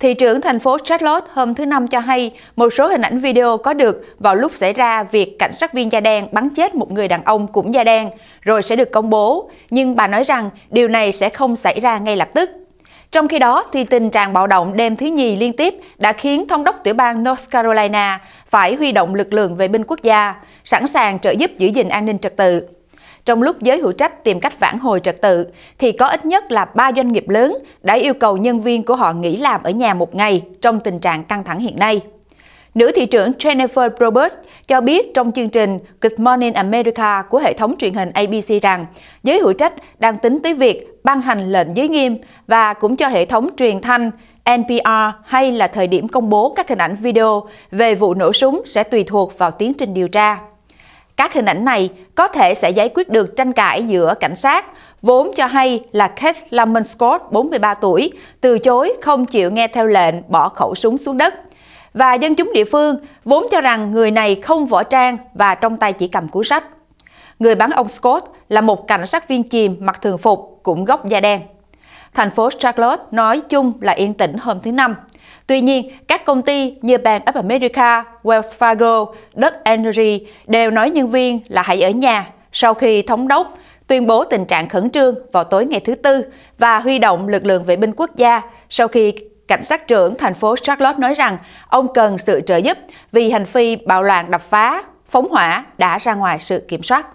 Thị trưởng thành phố Charlotte hôm thứ Năm cho hay một số hình ảnh video có được vào lúc xảy ra việc cảnh sát viên da đen bắn chết một người đàn ông cũng da đen, rồi sẽ được công bố. Nhưng bà nói rằng điều này sẽ không xảy ra ngay lập tức. Trong khi đó, thì tình trạng bạo động đêm thứ nhì liên tiếp đã khiến thống đốc tiểu bang North Carolina phải huy động lực lượng vệ binh quốc gia, sẵn sàng trợ giúp giữ gìn an ninh trật tự. Trong lúc giới hữu trách tìm cách vãn hồi trật tự, thì có ít nhất là ba doanh nghiệp lớn đã yêu cầu nhân viên của họ nghỉ làm ở nhà một ngày trong tình trạng căng thẳng hiện nay. Nữ thị trưởng Jennifer Probst cho biết trong chương trình Good Morning America của hệ thống truyền hình ABC rằng giới hữu trách đang tính tới việc ban hành lệnh giới nghiêm và cũng cho hệ thống truyền thanh NPR hay là thời điểm công bố các hình ảnh video về vụ nổ súng sẽ tùy thuộc vào tiến trình điều tra. Các hình ảnh này có thể sẽ giải quyết được tranh cãi giữa cảnh sát, vốn cho hay là Keith Lamont Scott, 43 tuổi, từ chối không chịu nghe theo lệnh bỏ khẩu súng xuống đất. Và dân chúng địa phương vốn cho rằng người này không võ trang và trong tay chỉ cầm cuốn sách. Người bắn ông Scott là một cảnh sát viên chìm mặc thường phục, cũng gốc da đen. Thành phố Charlotte nói chung là yên tĩnh hôm thứ Năm. Tuy nhiên, các công ty như Bank of America, Wells Fargo, Đất Energy đều nói nhân viên là hãy ở nhà sau khi thống đốc tuyên bố tình trạng khẩn trương vào tối ngày thứ Tư và huy động lực lượng vệ binh quốc gia sau khi cảnh sát trưởng thành phố Charlotte nói rằng ông cần sự trợ giúp vì hành vi bạo loạn đập phá, phóng hỏa đã ra ngoài sự kiểm soát.